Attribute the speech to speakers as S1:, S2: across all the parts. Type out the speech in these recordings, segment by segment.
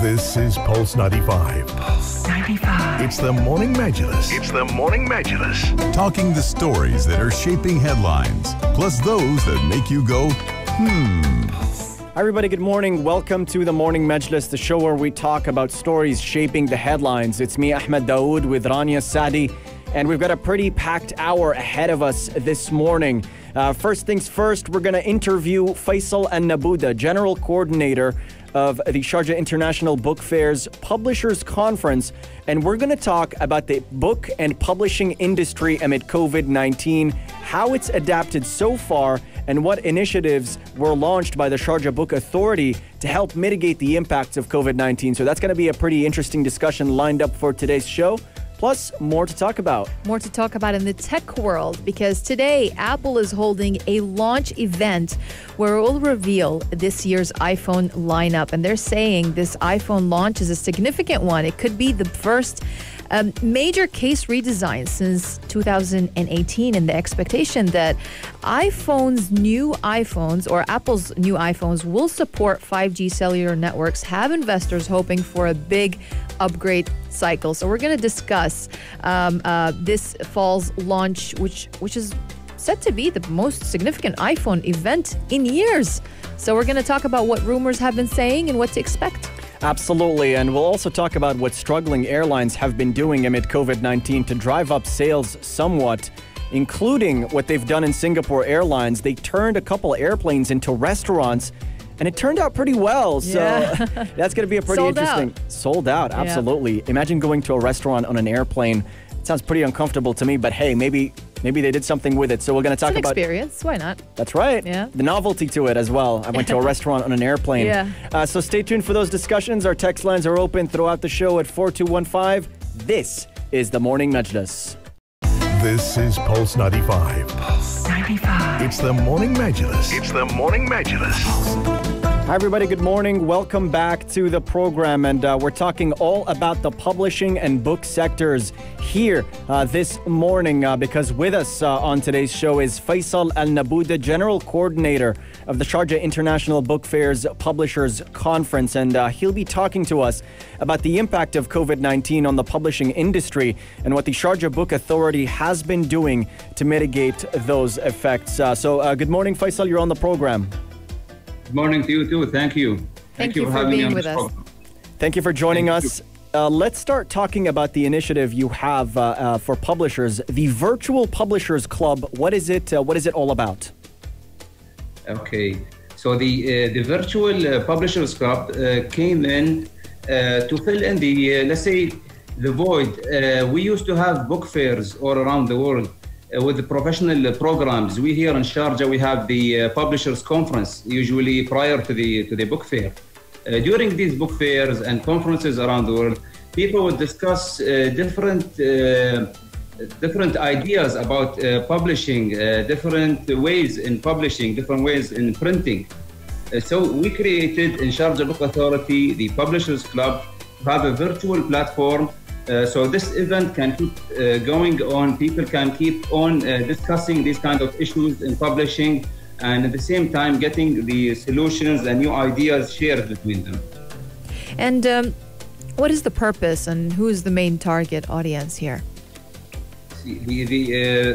S1: This is Pulse 95.
S2: Pulse 95.
S1: It's the Morning Majlis. It's the Morning Majlis. Talking the stories that are shaping headlines, plus those that make you go, hmm.
S3: Hi, everybody. Good morning. Welcome to the Morning Majlis, the show where we talk about stories shaping the headlines. It's me, Ahmed Daoud, with Rania Sadi, and we've got a pretty packed hour ahead of us this morning. Uh, first things first, we're going to interview Faisal Al Nabodah, General Coordinator of the Sharjah International Book Fair's Publishers Conference, and we're going to talk about the book and publishing industry amid COVID 19, how it's adapted so far, and what initiatives were launched by the Sharjah Book Authority to help mitigate the impacts of COVID 19. So that's going to be a pretty interesting discussion lined up for today's show. Plus, more to talk about.
S4: More to talk about in the tech world because today Apple is holding a launch event where it will reveal this year's iPhone lineup. And they're saying this iPhone launch is a significant one. It could be the first um, major case redesign since 2018 and the expectation that iPhone's new iPhones or Apple's new iPhones will support 5G cellular networks have investors hoping for a big upgrade cycle. So we're going to discuss um, uh, this fall's launch, which which is set to be the most significant iPhone event in years. So we're going to talk about what rumors have been saying and what to expect.
S3: Absolutely. And we'll also talk about what struggling airlines have been doing amid COVID 19 to drive up sales somewhat, including what they've done in Singapore Airlines. They turned a couple airplanes into restaurants. And it turned out pretty well. So
S4: Yeah.
S3: that's going to be a pretty
S4: Sold
S3: interesting. Sold out,
S4: Yeah.
S3: absolutely. Imagine going to a restaurant on an airplane. It sounds pretty uncomfortable to me, but hey, maybe maybe they did something with it. So we're going to
S4: It's
S3: talk
S4: an
S3: about
S4: experience. Why not?
S3: that's right.
S4: Yeah.
S3: The novelty to it as well. I went to a restaurant on an airplane.
S4: Yeah.
S3: Uh, so stay tuned for those discussions. Our text lines are open throughout the show at 4215. This is the Morning Majlis.
S1: This is Pulse 95.
S2: Pulse 95.
S1: It's the Morning Majlis. It's the Morning Majlis.
S3: Hi, everybody. Good morning. Welcome back to the program. And uh, we're talking all about the publishing and book sectors here uh, this morning uh, because with us uh, on today's show is Faisal Al Nabodah, General Coordinator of the Sharjah International Book Fair's Publishers Conference. And uh, he'll be talking to us about the impact of COVID 19 on the publishing industry and what the Sharjah Book Authority has been doing to mitigate those effects. Uh, so, good morning, Faisal. You're on the program.
S5: Good morning to you too. Thank you.
S4: Thank you for
S5: having
S4: being
S5: on
S4: with us.
S5: program.
S3: Thank you for joining
S5: Thank
S3: us. Uh, let's start talking about the initiative you have uh, uh, for publishers, the Virtual Publishers Club. What is it? Uh, what is it all about?
S5: Okay. So the uh, the virtual uh, publishers club uh, came in uh, to fill in the uh, let's say the void. Uh, we used to have book fairs all around the world uh, with the professional uh, programs. We here in Sharjah we have the uh, publishers conference usually prior to the to the book fair. Uh, during these book fairs and conferences around the world, people would discuss uh, different uh, different ideas about uh, publishing, uh, different ways in publishing, different ways in printing. Uh, so we created in Sharjah Book Authority the Publishers Club to have a virtual platform. Uh, so this event can keep uh, going on. People can keep on uh, discussing these kind of issues in publishing, and at the same time getting the solutions and new ideas shared between them.
S4: And um, what is the purpose and who is the main target audience here?
S5: the, the,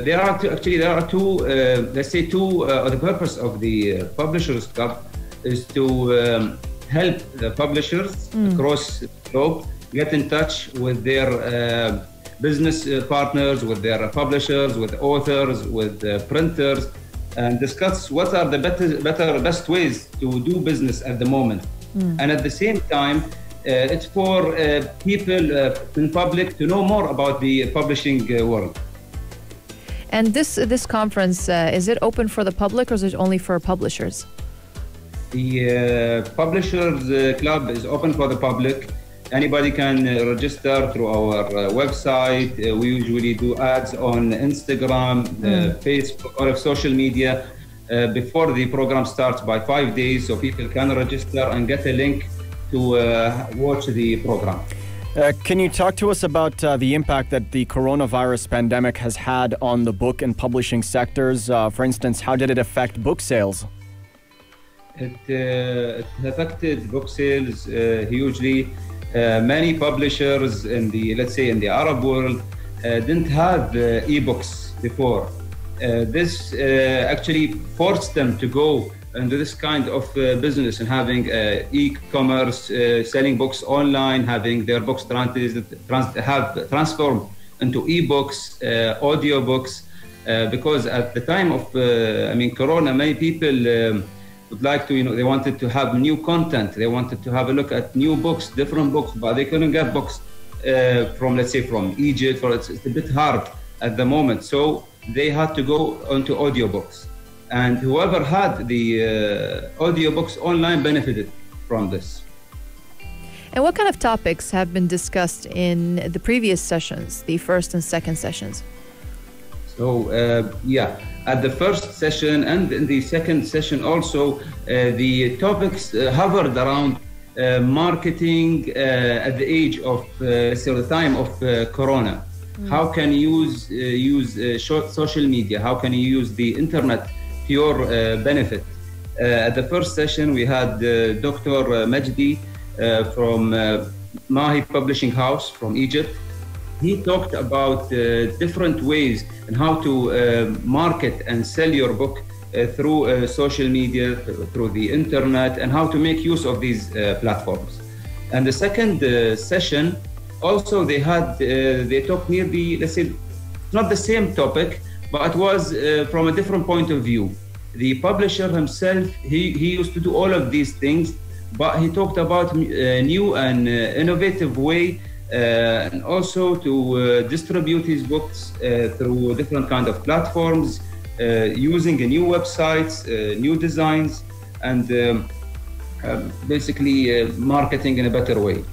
S5: uh, there are two, actually there are two uh, let's say two uh, the purpose of the uh, publishers club is to um, help the publishers across the globe get in touch with their uh, business uh, partners with their publishers with authors with uh, printers and discuss what are the better, better best ways to do business at the moment and at the same time uh, it's for uh, people uh, in public to know more about the publishing uh, world.
S4: And this this conference uh, is it open for the public or is it only for publishers?
S5: The uh, Publishers uh, Club is open for the public. Anybody can uh, register through our uh, website. Uh, we usually do ads on Instagram, uh, Facebook, or social media uh, before the program starts by five days, so people can register and get a link to uh, watch the program.
S3: Uh, can you talk to us about uh, the impact that the coronavirus pandemic has had on the book and publishing sectors? Uh, for instance, how did it affect book sales?
S5: it, uh, it affected book sales uh, hugely. Uh, many publishers in the, let's say, in the Arab world uh, didn't have uh, e-books before. Uh, this actually forced them to go into this kind of business and having e-commerce, selling books online, having their books trans- trans- have transformed into e-books, audiobooks, because at the time of, I mean, Corona, many people um, would like to, you know, they wanted to have new content. They wanted to have a look at new books, different books, but they couldn't get books uh, from, let's say, from Egypt, or it's, it's, a bit hard at the moment. So they had to go onto audiobooks. And whoever had the uh, audiobooks online benefited from this.
S4: And what kind of topics have been discussed in the previous sessions, the first and second sessions?
S5: So, uh, yeah at the first session and in the second session also, uh, the topics uh, hovered around uh, marketing uh, at the age of, uh, so the time of uh, Corona. Mm. How can you use, use social media? How can you use the internet to your benefit? at the first session, we had Dr. Majdi from Mahi Publishing House from Egypt he talked about uh, different ways and how to uh, market and sell your book uh, through uh, social media, through the internet, and how to make use of these uh, platforms. And the second uh, session, also they had they talked near the let's say not the same topic, but it was from a different point of view. The publisher himself, he, he used to do all of these things, but he talked about a new and innovative way uh, and also to uh, distribute his books uh, through different kind of platforms, using new websites, new designs, and um, basically marketing in a better way.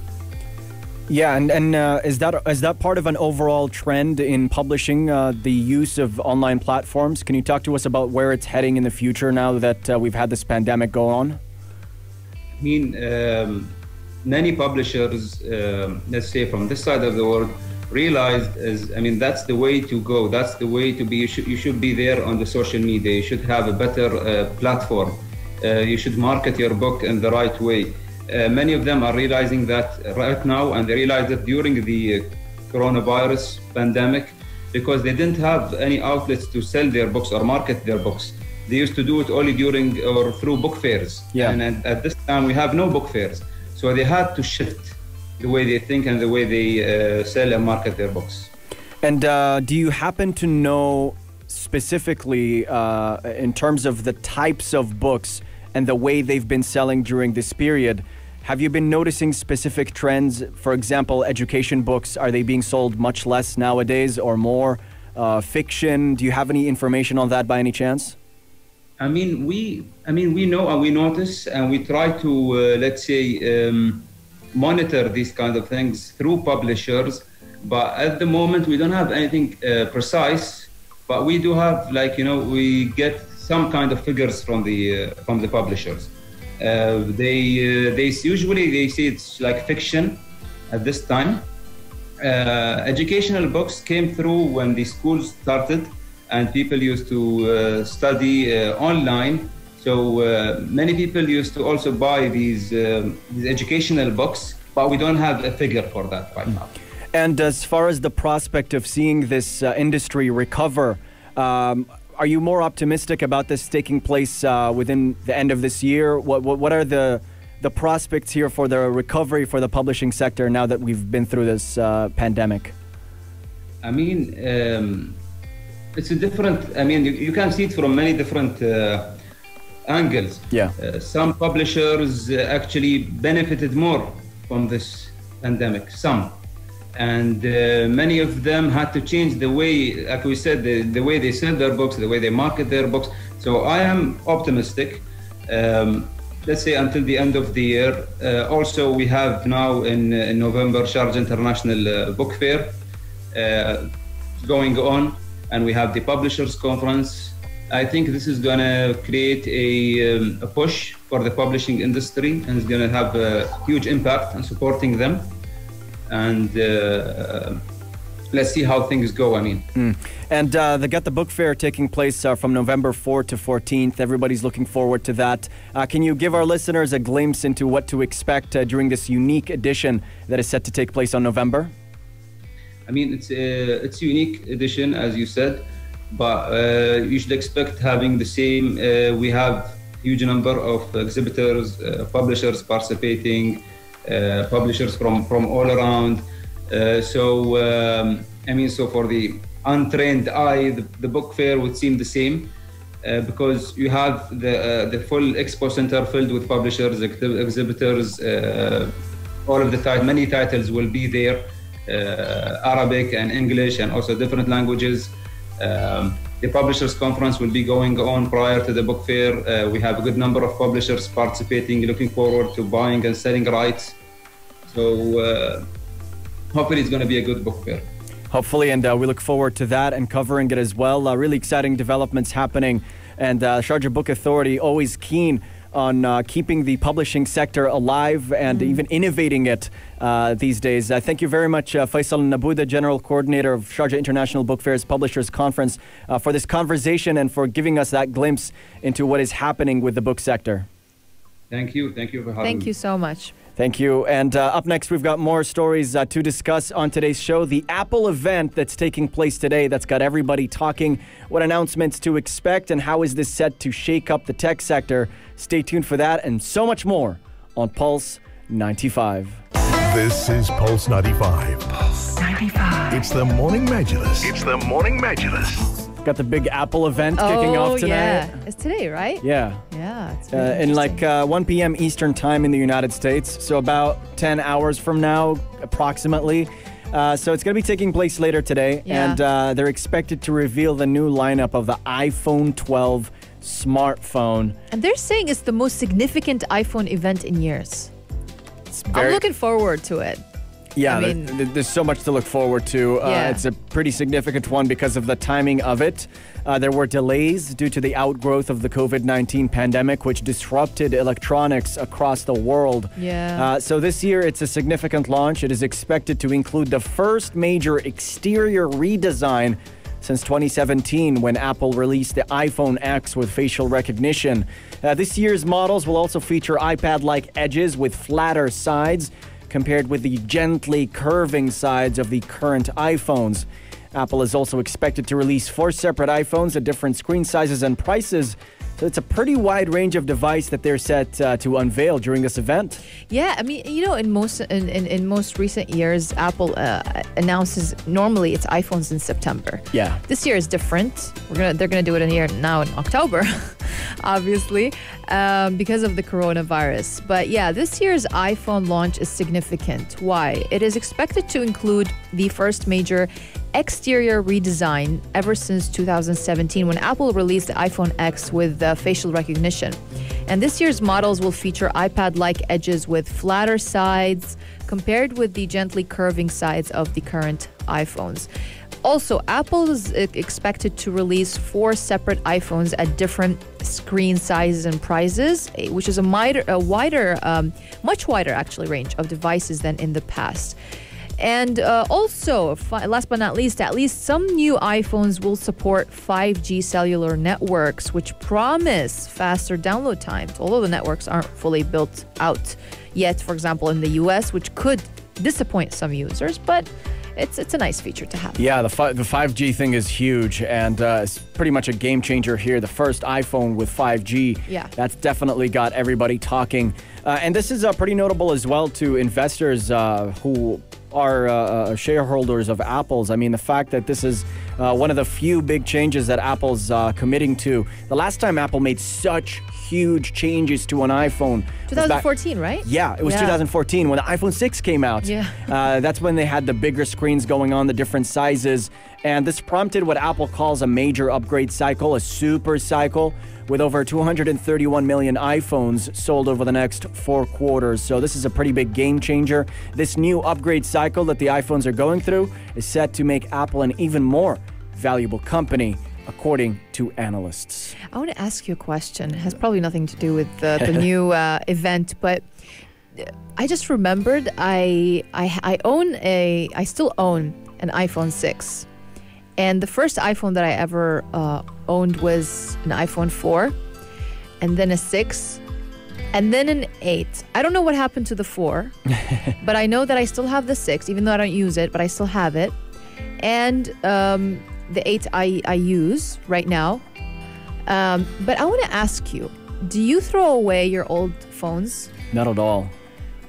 S3: Yeah, and, and uh, is that is that part of an overall trend in publishing uh, the use of online platforms? Can you talk to us about where it's heading in the future now that uh, we've had this pandemic go on?
S5: I mean, um, many publishers, um, let's say from this side of the world, realized as I mean that's the way to go. That's the way to be. You should you should be there on the social media. You should have a better uh, platform. Uh, you should market your book in the right way. Uh, many of them are realizing that right now, and they realize that during the uh, coronavirus pandemic, because they didn't have any outlets to sell their books or market their books. They used to do it only during or through book fairs.
S3: Yeah.
S5: And at, at this time, we have no book fairs. So they had to shift the way they think and the way they uh, sell and market their books.
S3: And uh, do you happen to know specifically uh, in terms of the types of books and the way they've been selling during this period? Have you been noticing specific trends? For example, education books, are they being sold much less nowadays or more? Uh, fiction, do you have any information on that by any chance?
S5: I mean, we, I mean, we know and we notice, and we try to, uh, let's say, um, monitor these kind of things through publishers. But at the moment, we don't have anything uh, precise. But we do have, like, you know, we get some kind of figures from the uh, from the publishers. Uh, they uh, they usually they say it's like fiction at this time. Uh, educational books came through when the schools started and people used to uh, study uh, online. So uh, many people used to also buy these, these educational books, but we don't have a figure for that right now.
S3: And as far as the prospect of seeing this uh, industry recover, um, are you more optimistic about this taking place uh, within the end of this year? What, what, what, are the, the prospects here for the recovery for the publishing sector now that we've been through this uh, pandemic?
S5: I mean, um, it's a different. I mean, you, you can see it from many different uh, angles.
S3: Yeah.
S5: Uh, some publishers uh, actually benefited more from this pandemic. Some, and uh, many of them had to change the way, like we said, the, the way they sell their books, the way they market their books. So I am optimistic. Um, let's say until the end of the year. Uh, also, we have now in, in November Sharjah International uh, Book Fair going on and we have the publishers conference. I think this is going to create a, um, a, push for the publishing industry and it's going to have a huge impact on supporting them. And uh, let's see how things go. I mean,
S3: And uh, they got the book fair taking place uh, from November 4th to 14th. Everybody's looking forward to that. Uh, can you give our listeners a glimpse into what to expect uh, during this unique edition that is set to take place on November?
S5: I mean, it's a, it's a unique edition, as you said, but uh, you should expect having the same. Uh, we have huge number of exhibitors, uh, publishers participating, uh, publishers from from all around. Uh, so um, I mean, so for the untrained eye, the, the book fair would seem the same. Uh, because you have the uh, the full expo center filled with publishers, ex- exhibitors, uh, all of the tit- many titles will be there, uh, Arabic and English, and also different languages. Um, the publishers conference will be going on prior to the book fair. Uh, we have a good number of publishers participating, looking forward to buying and selling rights. So uh, hopefully, it's going to be a good book fair.
S3: Hopefully, and uh, we look forward to that and covering it as well. Uh, really exciting developments happening, and uh, Sharjah Book Authority always keen on uh, keeping the publishing sector alive and even innovating it uh, these days. Uh, thank you very much, uh, Faisal Nabodah, General Coordinator of Sharjah International Book Fair's Publishers Conference, uh, for this conversation and for giving us that glimpse into what is happening with the book sector.
S5: Thank you. Thank you for having
S4: Thank
S5: me.
S4: you so much.
S3: Thank you. And uh, up next, we've got more stories uh, to discuss on today's show. The Apple event that's taking place today that's got everybody talking, what announcements to expect, and how is this set to shake up the tech sector. Stay tuned for that and so much more on Pulse 95.
S1: This is Pulse 95.
S2: Pulse 95.
S1: It's the Morning Majlis.
S6: It's the Morning Majlis.
S3: Got the big Apple event kicking
S4: oh,
S3: off tonight.
S4: yeah. It's today, right?
S3: Yeah.
S4: Yeah. It's
S3: Uh, in like uh, 1 p.m. Eastern Time in the United States, so about 10 hours from now, approximately. Uh, so it's going to be taking place later today,
S4: Yeah.
S3: and uh, they're expected to reveal the new lineup of the iPhone 12 smartphone.
S4: and they're saying it's the most significant iPhone event in years.
S3: It's
S4: I'm looking forward to it.
S3: Yeah,
S4: I mean-
S3: th- there's so much to look forward to. Uh,
S4: Yeah.
S3: It's a pretty significant one because of the timing of it. Uh, there were delays due to the outgrowth of the COVID 19 pandemic, which disrupted electronics across the world.
S4: Yeah.
S3: Uh, so this year, it's a significant launch. It is expected to include the first major exterior redesign since 2017 when Apple released the iPhone X with facial recognition. Uh, this year's models will also feature iPad like edges with flatter sides compared with the gently curving sides of the current iPhones. Apple is also expected to release four separate iPhones at different screen sizes and prices. So it's a pretty wide range of device that they're set uh, to unveil during this event.
S4: Yeah, I mean, you know, in most in, in, in most recent years, Apple uh, announces normally its iPhones in September.
S3: Yeah.
S4: This year is different. We're gonna they're gonna do it in here now in October, obviously, um, because of the coronavirus. But yeah, this year's iPhone launch is significant. Why? It is expected to include the first major exterior redesign ever since 2017 when Apple released the iPhone X with uh, facial recognition. And this year's models will feature iPad like edges with flatter sides compared with the gently curving sides of the current iPhones. Also, Apple is uh, expected to release four separate iPhones at different screen sizes and prices, eh, which is a, wider, a wider, um, much wider actually range of devices than in the past. And uh, also, last but not least, at least some new iPhones will support 5G cellular networks, which promise faster download times, although the networks aren't fully built out yet, for example, in the US, which could disappoint some users, but it's, it's a nice feature to have.
S3: Yeah, the, fi- the 5G thing is huge and uh, pretty much a game changer here. The first iPhone with 5G.
S4: Yeah.
S3: That's definitely got everybody talking. Uh, and this is uh, pretty notable as well to investors uh, who are uh, uh, shareholders of Apple's. I mean, the fact that this is uh, one of the few big changes that Apple's uh, committing to. The last time Apple made such huge changes to an iPhone was back-
S4: 2014, right?
S3: yeah, it was
S4: Yeah.
S3: 2014 when the iPhone 6 came out.
S4: Yeah.
S3: Uh, that's when they had the bigger screens going on, the different sizes. And this prompted what Apple calls a major upgrade cycle, a super cycle, with over 231 million iPhones sold over the next four quarters. So this is a pretty big game changer. This new upgrade cycle that the iPhones are going through is set to make Apple an even more valuable company, according to analysts.
S4: I want to ask you a question. It has probably nothing to do with the, the new uh, event, but I just remembered I, I I own a I still own an iPhone 6. And the first iPhone that I ever uh, owned was an iPhone 4, and then a 6, and then an 8. I don't know what happened to the 4, but I know that I still have the 6, even though I don't use it, but I still have it. And um, the 8 I, I use right now. Um, but I want to ask you do you throw away your old phones?
S3: Not at all.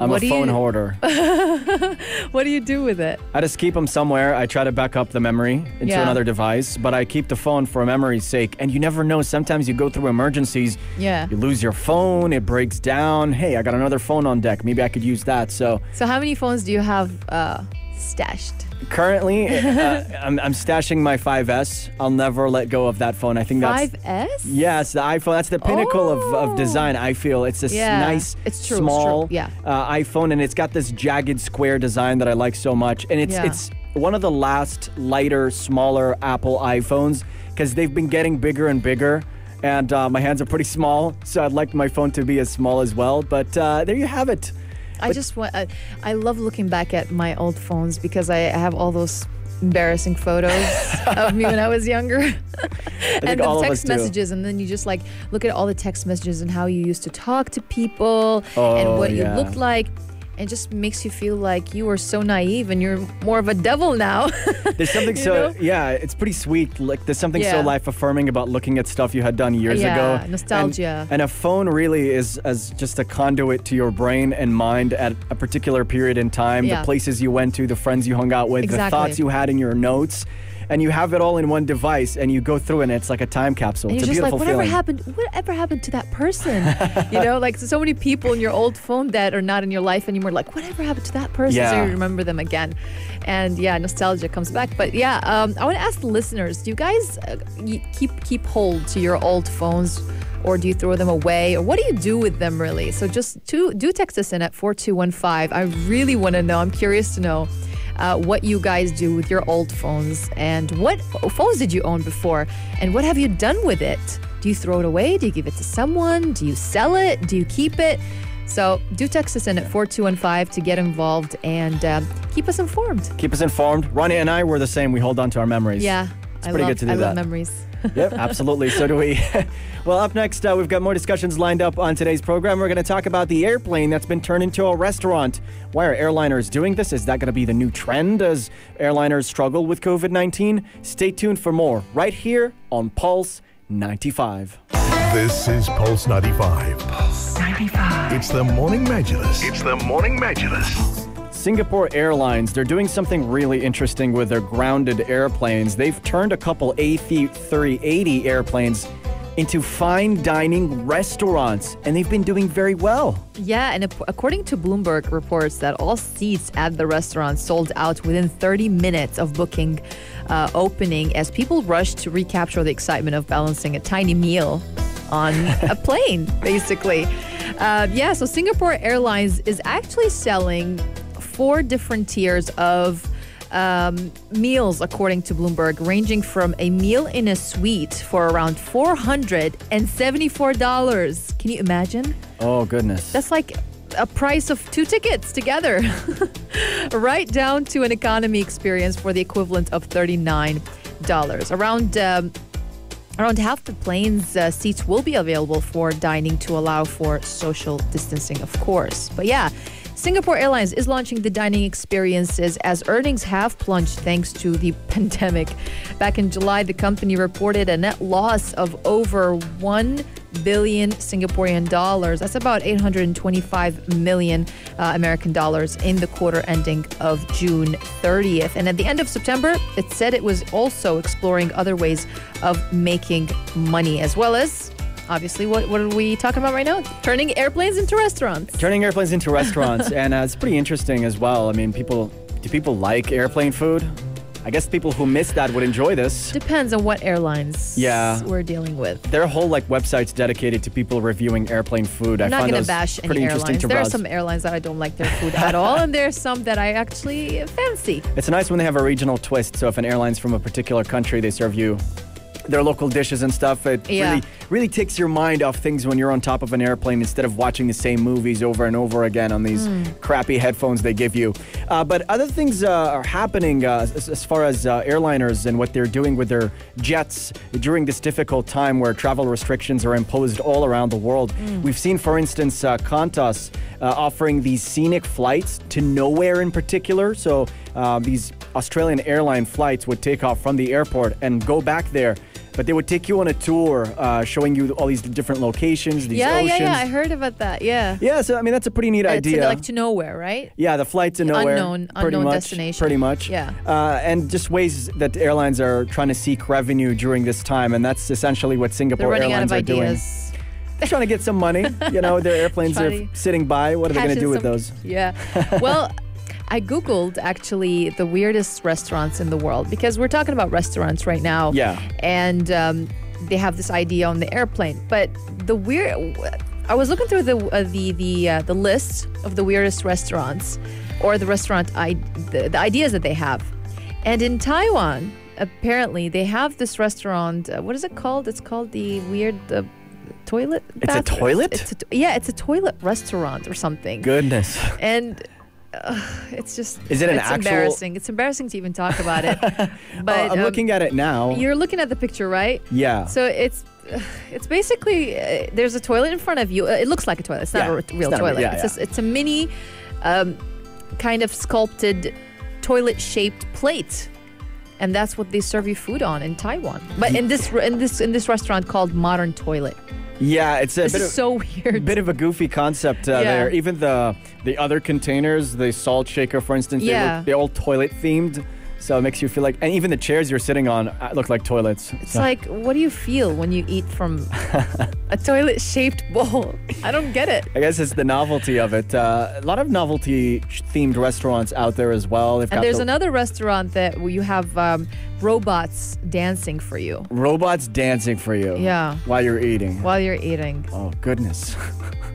S3: I'm
S4: What
S3: a phone
S4: you-
S3: hoarder.
S4: What do you do with it?
S3: I just keep them somewhere. I try to back up the memory into
S4: Yeah.
S3: another device, but I keep the phone for memory's sake. And you never know. Sometimes you go through emergencies.
S4: Yeah.
S3: You lose your phone, it breaks down. Hey, I got another phone on deck. Maybe I could use that. So
S4: So, how many phones do you have uh, stashed?
S3: currently, uh, I'm, I'm stashing my 5S. I'll never let go of that phone. I think that's.
S4: 5S?
S3: Yes, the iPhone. That's the pinnacle of,
S4: Oh.
S3: of design. I feel it's this
S4: Yeah,
S3: nice,
S4: it's true, it's
S3: small
S4: true, yeah.
S3: uh, iPhone, and it's got this jagged square design that I like so much. And it's
S4: Yeah.
S3: it's one of the last lighter, smaller Apple iPhones because they've been getting bigger and bigger. And uh, my hands are pretty small, so I'd like my phone to be as small as well. But uh, there you have it.
S4: I just want. I, I love looking back at my old phones because I have all those embarrassing photos of me when I was younger. and the text messages, and then you just like look at all the text messages and how you used to talk to people
S3: Oh,
S4: and what
S3: yeah.
S4: you looked like. It just makes you feel like you were so naive and you're more of a devil now.
S3: There's something so
S4: know?
S3: yeah, it's pretty sweet. Like there's something so life affirming about looking at stuff you had done years
S4: Yeah,
S3: ago. And-
S4: nostalgia.
S3: And, a phone really is as just a conduit to your brain and mind at a particular period in time.
S4: Yeah.
S3: The places you went to, the friends you hung out with, the thoughts you had in your notes. And you have it all in one device and you go through and it's like a time capsule.
S4: And
S3: it's
S4: you're
S3: a
S4: just like,
S3: beautiful
S4: whatever
S3: feeling.
S4: happened? Whatever happened to that person? you know, like so many people in your old phone that are not in your life anymore. Like, whatever happened to that person? So
S3: Yeah.
S4: you remember them again, and yeah, nostalgia comes back. But yeah, um, I want to ask the listeners: Do you guys uh, keep keep hold to your old phones? Or do you throw them away? Or what do you do with them really? So just to, do text us in at 4215. I really want to know. I'm curious to know uh, what you guys do with your old phones and what phones did you own before and what have you done with it? Do you throw it away? Do you give it to someone? Do you sell it? Do you keep it? So do text us in at 4215 to get involved and um, keep us informed.
S3: Keep us informed. Ronnie and I, we're the same. We hold on to our memories.
S4: Yeah.
S3: It's
S4: I
S3: pretty
S4: love,
S3: good to do
S4: I
S3: that.
S4: love memories.
S3: Yep, absolutely. So do we. well, up next, uh, we've got more discussions lined up on today's program. We're going to talk about the airplane that's been turned into a restaurant. Why are airliners doing this? Is that going to be the new trend as airliners struggle with COVID 19? Stay tuned for more right here on Pulse 95.
S1: This is Pulse 95.
S2: Pulse 95.
S1: It's the Morning Majlis.
S6: It's the Morning Majlis.
S3: Singapore Airlines, they're doing something really interesting with their grounded airplanes. They've turned a couple A380 airplanes into fine dining restaurants, and they've been doing very well.
S4: Yeah, and according to Bloomberg reports that all seats at the restaurant sold out within 30 minutes of booking uh, opening as people rushed to recapture the excitement of balancing a tiny meal on a plane, basically. Uh, yeah, so Singapore Airlines is actually selling four different tiers of um, meals, according to Bloomberg, ranging from a meal in a suite for around $474. Can you imagine?
S3: Oh, goodness.
S4: That's like a price of two tickets together, right down to an economy experience for the equivalent of $39. Around um, Around half the plane's uh, seats will be available for dining to allow for social distancing, of course. But yeah, Singapore Airlines is launching the dining experiences as earnings have plunged thanks to the pandemic. Back in July, the company reported a net loss of over 1 billion Singaporean dollars. That's about 825 million uh, American dollars in the quarter ending of June 30th. And at the end of September, it said it was also exploring other ways of making money, as well as obviously what, what are we talking about right now? Turning airplanes into restaurants.
S3: Turning airplanes into restaurants, and uh, it's pretty interesting as well. I mean, people do people like airplane food? I guess people who miss that would enjoy this.
S4: Depends on what airlines
S3: Yeah.
S4: we're dealing with.
S3: There are whole like websites dedicated to people reviewing airplane food. I
S4: I'm not
S3: find
S4: to bash
S3: pretty
S4: any airlines. There are some airlines that I don't like their food at all, and there's some that I actually fancy.
S3: It's nice when they have a regional twist. So if an airline's from a particular country, they serve you their local dishes and stuff. It
S4: Yeah.
S3: really really takes your mind off things when you're on top of an airplane instead of watching the same movies over and over again on these
S4: Hmm.
S3: crappy headphones they give you. Uh, but other things uh, are happening uh, as, as far as uh, airliners and what they're doing with their jets during this difficult time where travel restrictions are imposed all around the world. We've seen, for instance, uh, Qantas uh, offering these scenic flights to nowhere in particular. So uh, these Australian airline flights would take off from the airport and go back there. But they would take you on a tour, uh, showing you all these different locations, these
S4: yeah,
S3: oceans.
S4: yeah, yeah. I heard about that. Yeah.
S3: Yeah, so I mean that's a pretty neat
S4: Uh, to,
S3: idea.
S4: like to nowhere, right?
S3: Yeah, the flight to nowhere.
S4: Unknown-
S3: pretty
S4: unknown
S3: much,
S4: destination.
S3: Pretty much.
S4: Yeah.
S3: Uh, and just ways that airlines are trying to seek revenue during this time, and that's essentially what Singapore
S4: They're running out
S3: Airlines
S4: of
S3: are doing. They're trying to get some money. You know, their airplanes are sitting by. What are they going to do with those?
S4: Yeah. Well, I googled actually the weirdest restaurants in the world because we're talking about restaurants right now.
S3: Yeah.
S4: And um, they have this idea on the airplane, but the weird. I was looking through the uh, the the uh, the list of the weirdest restaurants, or the restaurant I the, the ideas that they have, and in Taiwan apparently they have this restaurant. Uh, what is it called? It's called the weird. Uh, Toilet.
S3: It's a
S4: bathroom.
S3: toilet?
S4: It's a, yeah, it's a toilet restaurant or something
S3: Goodness.
S4: and uh, it's just
S3: Is it an
S4: it's
S3: actual-
S4: embarrassing. It's embarrassing to even talk about it. But
S3: Uh, I'm
S4: um,
S3: looking at it now.
S4: you're looking at the picture right?
S3: Yeah.
S4: so it's it's basically uh, there's a toilet in front of you. Uh, it looks like a toilet. It's not
S3: Yeah,
S4: a real
S3: not a-
S4: toilet.
S3: yeah,
S4: it's, A, it's a mini um, kind of sculpted toilet shaped plate. And that's what they serve you food on in Taiwan. But in this in this in this restaurant called modern toilet
S3: yeah, it's a
S4: this
S3: bit
S4: is
S3: of,
S4: so weird
S3: bit of a goofy concept uh,
S4: Yeah.
S3: there. Even the the other containers, the salt shaker, for instance, they
S4: Yeah.
S3: look, they're all toilet themed. So it makes you feel like, and even the chairs you're sitting on uh, look like toilets.
S4: It's
S3: So-
S4: like, what do you feel when you eat from a toilet shaped bowl? I don't get it.
S3: I guess it's the novelty of it. Uh, a lot of novelty themed restaurants out there as well. They've
S4: And there's
S3: the
S4: another restaurant that where you have um, robots dancing for you
S3: robots dancing for you.
S4: Yeah.
S3: While you're eating.
S4: while you're eating.
S3: Oh goodness.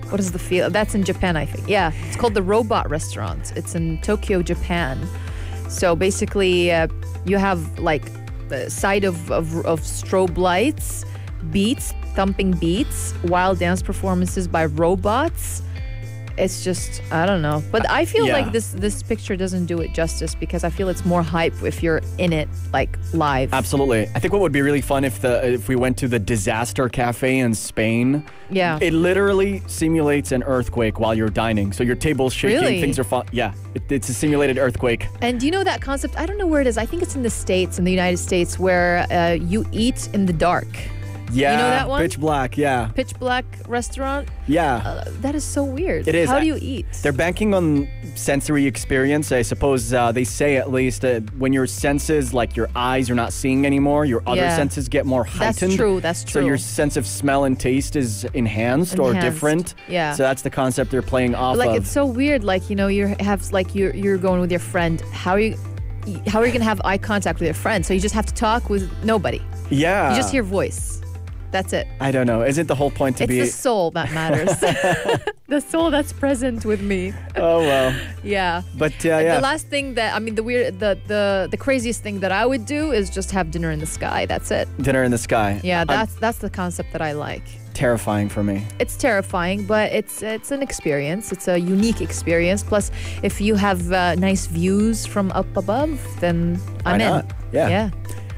S4: What is the feel? That's in Japan, I think. Yeah, it's called the Robot Restaurant. It's in Tokyo, Japan. So basically, uh, you have like the side of, of, of strobe lights, beats, thumping beats, wild dance performances by robots. It's just I don't know, but I feel
S3: Yeah.
S4: like this this picture doesn't do it justice because I feel it's more hype if you're in it like live.
S3: Absolutely. I think what would be really fun if the if we went to the Disaster Cafe in Spain.
S4: Yeah.
S3: It literally simulates an earthquake while you're dining. So your table's shaking,
S4: Really?
S3: things are fun. Yeah, it, it's a simulated earthquake.
S4: And do you know that concept? I don't know where it is. I think it's in the States, in the United States, where uh, you eat in the dark.
S3: Yeah.
S4: You know that one?
S3: Pitch black. Yeah.
S4: Pitch black restaurant.
S3: Yeah.
S4: Uh, that is so weird.
S3: It is.
S4: How do you eat?
S3: They're banking on sensory experience. I suppose uh, they say at least that when your senses, like your eyes, are not seeing anymore, your other
S4: Yeah.
S3: senses get more heightened.
S4: That's true, that's true.
S3: So your sense of smell and taste is enhanced, or different.
S4: yeah.
S3: So that's the concept they're playing off
S4: like
S3: of.
S4: it's so weird. Like you know, you have like you're you're going with your friend. How are you? How are you gonna have eye contact with your friend? So you just have to talk with nobody.
S3: yeah.
S4: You just hear voice. That's it.
S3: I don't know. Isn't the whole point to
S4: It's
S3: be?
S4: the soul that matters. the soul that's present with me.
S3: oh well.
S4: Yeah.
S3: But uh, yeah.
S4: The last thing that I mean, the weird, the the the craziest thing that I would do is just have dinner in the sky. That's it.
S3: Dinner in the sky.
S4: Yeah,
S3: I'm-
S4: that's that's the concept that I like.
S3: terrifying for me.
S4: It's terrifying, but it's it's an experience. It's a unique experience. Plus, if you have uh, nice views from up above, then I'm in.
S3: not? Yeah.
S4: Yeah.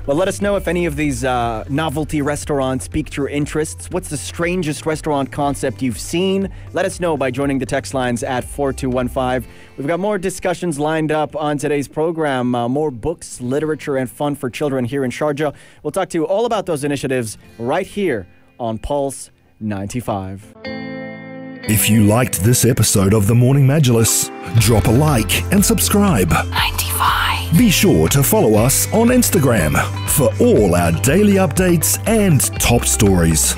S3: Well, let us know if any of these uh, novelty restaurants piqued your interests. What's the strangest restaurant concept you've seen? Let us know by joining the text lines at 4215. We've got more discussions lined up on today's program, uh, more books, literature, and fun for children here in Sharjah. We'll talk to you all about those initiatives right here on Pulse 95.
S7: If you liked this episode of The Morning Majlis, drop a like and subscribe.
S2: 95.
S7: Be sure to follow us on Instagram for all our daily updates and top stories.